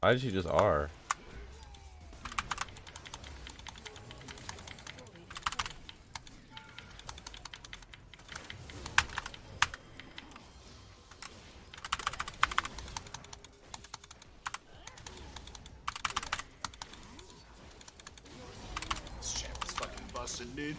Why did you just R? This champ is fucking busting dude.